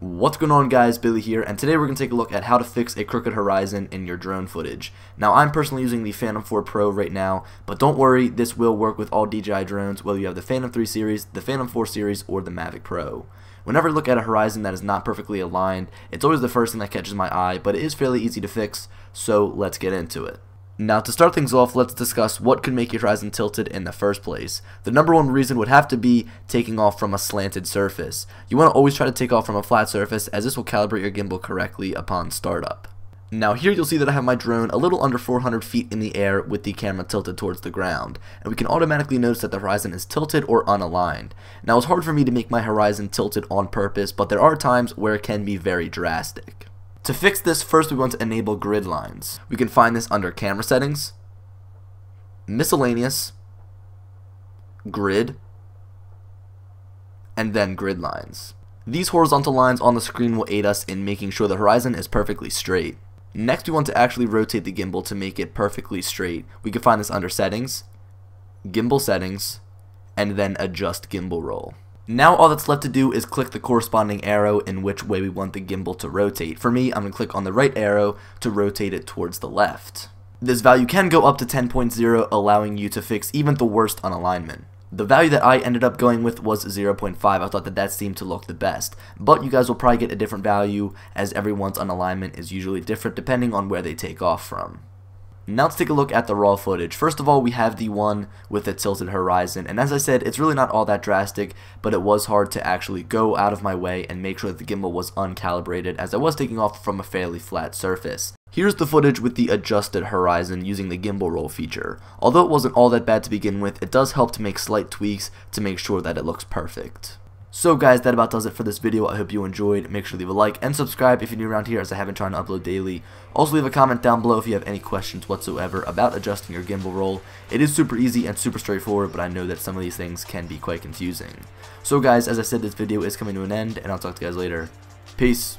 What's going on guys, Billy here, and today we're going to take a look at how to fix a crooked horizon in your drone footage. Now I'm personally using the Phantom 4 Pro right now, but don't worry, this will work with all DJI drones, whether you have the Phantom 3 series, the Phantom 4 series, or the Mavic Pro. Whenever I look at a horizon that is not perfectly aligned, it's always the first thing that catches my eye, but it is fairly easy to fix, so let's get into it. Now to start things off, let's discuss what could make your horizon tilted in the first place. The number one reason would have to be taking off from a slanted surface. You want to always try to take off from a flat surface as this will calibrate your gimbal correctly upon startup. Now here you'll see that I have my drone a little under 400 feet in the air with the camera tilted towards the ground, and we can automatically notice that the horizon is tilted or unaligned. Now it's hard for me to make my horizon tilted on purpose, but there are times where it can be very drastic. To fix this, first we want to enable grid lines. We can find this under Camera Settings, Miscellaneous, Grid, and then Grid Lines. These horizontal lines on the screen will aid us in making sure the horizon is perfectly straight. Next we want to actually rotate the gimbal to make it perfectly straight. We can find this under Settings, Gimbal Settings, and then Adjust Gimbal Roll. Now all that's left to do is click the corresponding arrow in which way we want the gimbal to rotate. For me, I'm going to click on the right arrow to rotate it towards the left. This value can go up to 10.0 allowing you to fix even the worst unalignment. The value that I ended up going with was 0.5. I thought that that seemed to look the best. But you guys will probably get a different value as everyone's unalignment is usually different depending on where they take off from. Now let's take a look at the raw footage. First of all, we have the one with the tilted horizon, and as I said, it's really not all that drastic, but it was hard to actually go out of my way and make sure that the gimbal was uncalibrated as I was taking off from a fairly flat surface. Here's the footage with the adjusted horizon using the gimbal roll feature. Although it wasn't all that bad to begin with, it does help to make slight tweaks to make sure that it looks perfect. So guys, that about does it for this video. I hope you enjoyed. Make sure to leave a like and subscribe if you're new around here as I have been trying to upload daily. Also leave a comment down below if you have any questions whatsoever about adjusting your gimbal roll. It is super easy and super straightforward, but I know that some of these things can be quite confusing. So guys, as I said, this video is coming to an end, and I'll talk to you guys later. Peace.